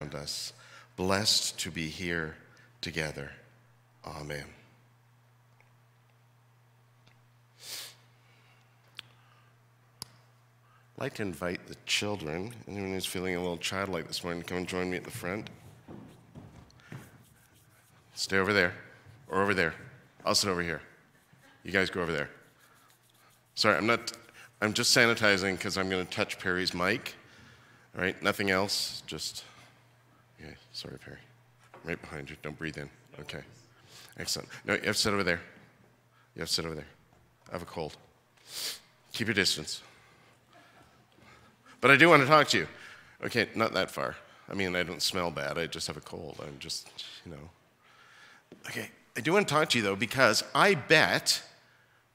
around us. Blessed to be here together. Amen. I'd like to invite the children, anyone who's feeling a little childlike this morning, to come and join me at the front. Stay over there or over there. I'll sit over here. You guys go over there. Sorry, I'm not, I'm just sanitizing because I'm going to touch Perry's mic. All right, nothing else, just, okay, sorry, Perry. Right behind you, don't breathe in. Okay, excellent. No, you have to sit over there. You have to sit over there. I have a cold. Keep your distance. But I do want to talk to you. Okay, not that far. I mean, I don't smell bad. I just have a cold. I'm just, you know. Okay, I do want to talk to you though because I bet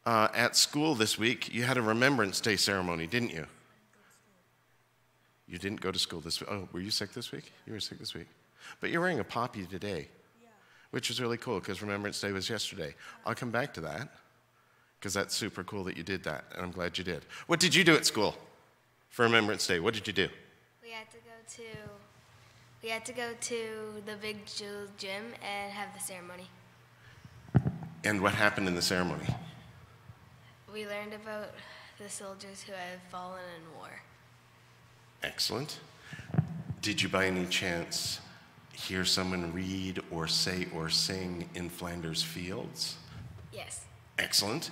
uh, at school this week you had a Remembrance Day ceremony, didn't you? You didn't go to school this week. Oh, were you sick this week? You were sick this week. But you're wearing a poppy today, yeah. which is really cool because Remembrance Day was yesterday. I'll come back to that because that's super cool that you did that, and I'm glad you did. What did you do at school? for Remembrance Day? What did you do? We had to go to we had to go to the Big gym and have the ceremony. And what happened in the ceremony? We learned about the soldiers who have fallen in war. Excellent. Did you by any chance hear someone read or say or sing in Flanders Fields? Yes. Excellent.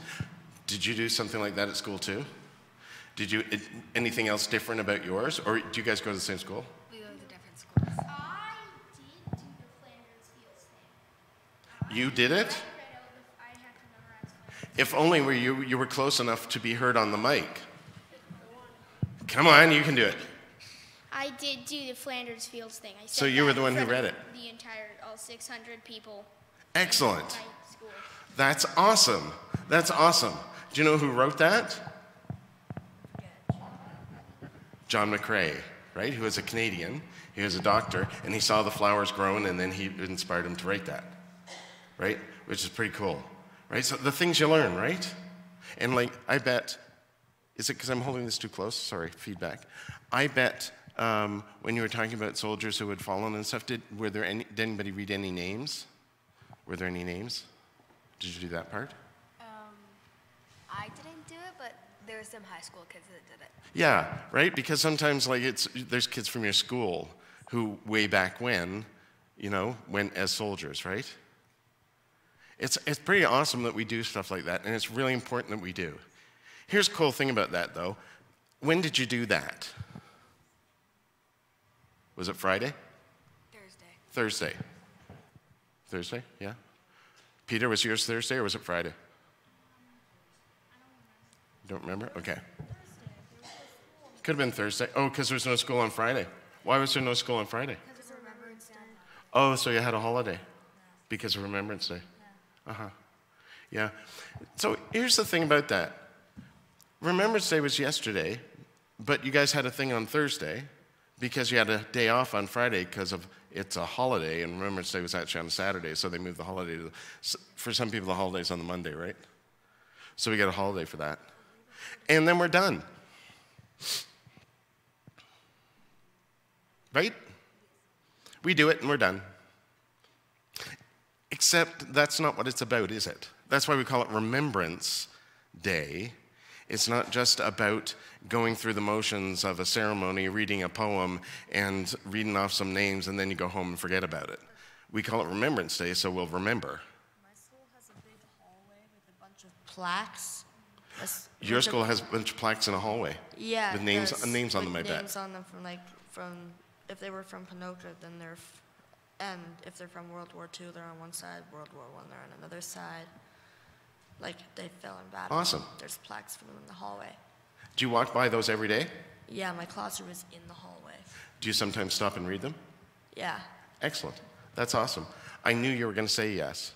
Did you do something like that at school too? Did you, anything else different about yours? Or do you guys go to the same school? We go to different schools. I did do the Flanders Fields thing. You did it? If only were you, you were close enough to be heard on the mic. Come on, you can do it. I did do the Flanders Fields thing. I so you were the one who read it? The entire, all 600 people. Excellent. That's awesome. That's awesome. Do you know who wrote that? John McCrae, right? Who was a Canadian. He was a doctor, and he saw the flowers growing, and then he inspired him to write that, right? Which is pretty cool, right? So the things you learn, right? And like, I bet, is it because I'm holding this too close? Sorry, feedback. I bet um, when you were talking about soldiers who had fallen and stuff, did, were there any, did anybody read any names? Were there any names? Did you do that part? Um, I didn't do it, but there were some high school kids that did it. Yeah, right? Because sometimes like it's there's kids from your school who way back when, you know, went as soldiers, right? It's it's pretty awesome that we do stuff like that, and it's really important that we do. Here's a cool thing about that though. When did you do that? Was it Friday? Thursday. Thursday. Thursday, yeah. Peter, was yours Thursday or was it Friday? Don't remember? Okay. Could have been Thursday. Oh, because there was no school on Friday. Why was there no school on Friday? Because of Remembrance Day. Oh, so you had a holiday because of Remembrance Day. Uh huh. Yeah. So here's the thing about that Remembrance Day was yesterday, but you guys had a thing on Thursday because you had a day off on Friday because of it's a holiday, and Remembrance Day was actually on Saturday, so they moved the holiday to. For some people, the holiday's on the Monday, right? So we get a holiday for that. And then we're done. Right? We do it and we're done. Except that's not what it's about, is it? That's why we call it Remembrance Day. It's not just about going through the motions of a ceremony, reading a poem, and reading off some names, and then you go home and forget about it. We call it Remembrance Day, so we'll remember. My school has a big hallway with a bunch of plaques. Your school has a bunch of plaques in a hallway. Yeah. With names, names on them, I bet. Names on them from like from if they were from Ponoka, then they're, and if they're from World War II, they're on one side. World War One, they're on another side. Like they fell in battle. Awesome. There's plaques for them in the hallway. Do you walk by those every day? Yeah, my classroom is in the hallway. Do you sometimes stop and read them? Yeah. Excellent. That's awesome. I knew you were going to say yes.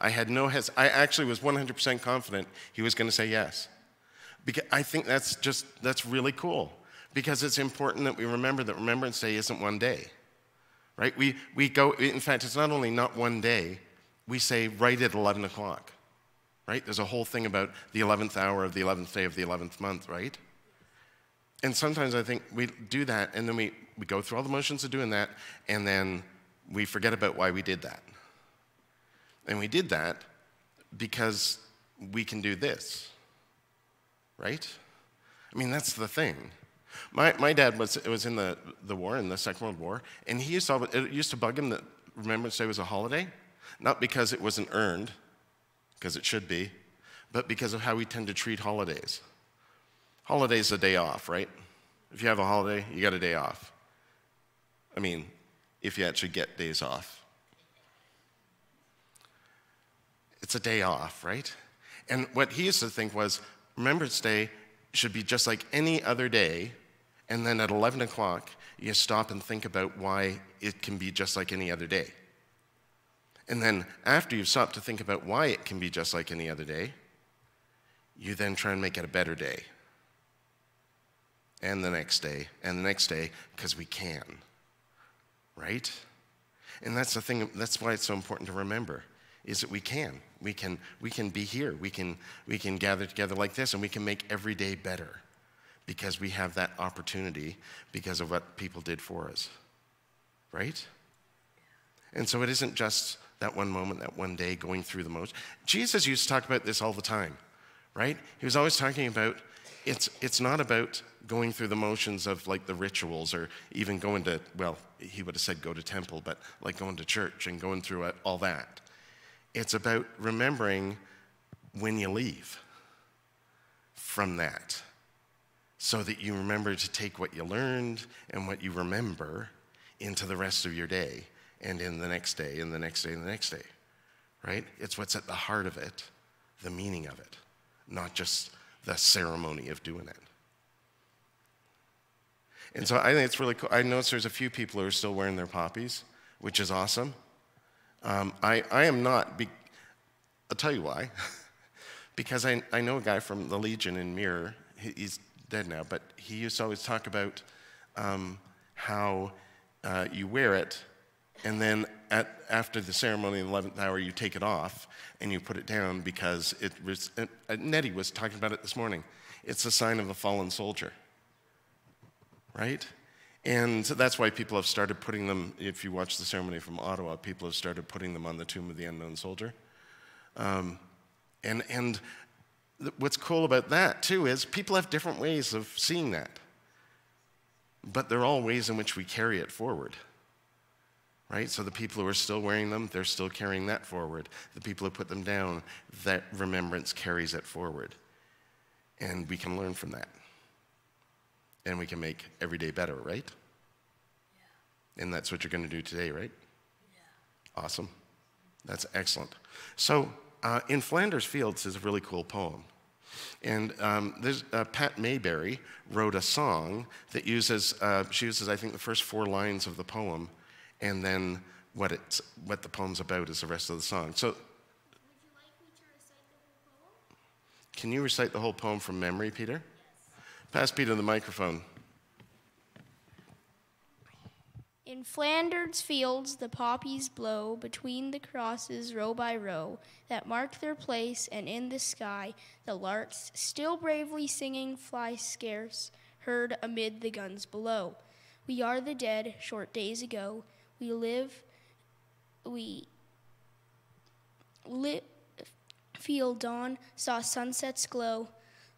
I had no hes- I actually was 100% confident he was going to say yes. Because I think that's just that's really cool because it's important that we remember that Remembrance Day isn't one day. Right? We we go in fact it's not only not one day, we say right at 11 o'clock. Right? There's a whole thing about the 11th hour of the 11th day of the 11th month, right? And sometimes I think we do that and then we, we go through all the motions of doing that, and then we forget about why we did that. And we did that because we can do this, right? I mean, that's the thing. My, my dad was, was in the, the war, in the Second World War, and he used to, it used to bug him that Remembrance Day was a holiday, not because it wasn't earned, because it should be, but because of how we tend to treat holidays. Holiday's a day off, right? If you have a holiday, you got a day off. I mean, if you actually get days off. It's a day off, right? And what he used to think was Remembrance Day should be just like any other day, and then at 11 o'clock, you stop and think about why it can be just like any other day. And then after you've stopped to think about why it can be just like any other day, you then try and make it a better day. And the next day, and the next day, because we can. Right? And that's the thing, that's why it's so important to remember, is that we can. We can, we can be here. We can, we can gather together like this, and we can make every day better because we have that opportunity because of what people did for us. Right? And so it isn't just that one moment, that one day going through the most. Jesus used to talk about this all the time, right? He was always talking about it's, it's not about going through the motions of like the rituals or even going to, well, he would have said go to temple, but like going to church and going through all that. It's about remembering when you leave from that so that you remember to take what you learned and what you remember into the rest of your day and in the next day and the next day and the next day, right? It's what's at the heart of it, the meaning of it, not just the ceremony of doing it. And so I think it's really cool. I notice there's a few people who are still wearing their poppies, which is awesome. Um, I, I am not, be, I'll tell you why. because I, I know a guy from the Legion in Mirror, he, he's dead now, but he used to always talk about um, how uh, you wear it and then at, after the ceremony, in the 11th hour, you take it off and you put it down because it was, Nettie was talking about it this morning. It's a sign of a fallen soldier, right? And that's why people have started putting them, if you watch the ceremony from Ottawa, people have started putting them on the tomb of the unknown soldier. Um, and, and what's cool about that, too, is people have different ways of seeing that. But they're all ways in which we carry it forward right? So the people who are still wearing them, they're still carrying that forward. The people who put them down, that remembrance carries it forward. And we can learn from that. And we can make every day better, right? Yeah. And that's what you're going to do today, right? Yeah. Awesome. That's excellent. So, uh, In Flanders Fields is a really cool poem. And um, there's, uh, Pat Mayberry wrote a song that uses, uh, she uses, I think, the first four lines of the poem and then what, it's, what the poem's about is the rest of the song. So, can you recite the whole poem from memory, Peter? Yes. Pass Peter the microphone. In Flanders fields the poppies blow between the crosses row by row that mark their place, and in the sky the larks, still bravely singing, fly scarce, heard amid the guns below. We are the dead, short days ago, we live, we lit, feel dawn, saw sunsets glow,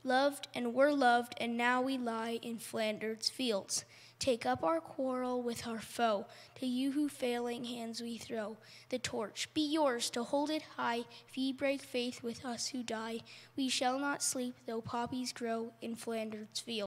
loved and were loved, and now we lie in Flanders fields. Take up our quarrel with our foe, to you who failing hands we throw. The torch be yours to hold it high, if ye break faith with us who die. We shall not sleep, though poppies grow in Flanders fields.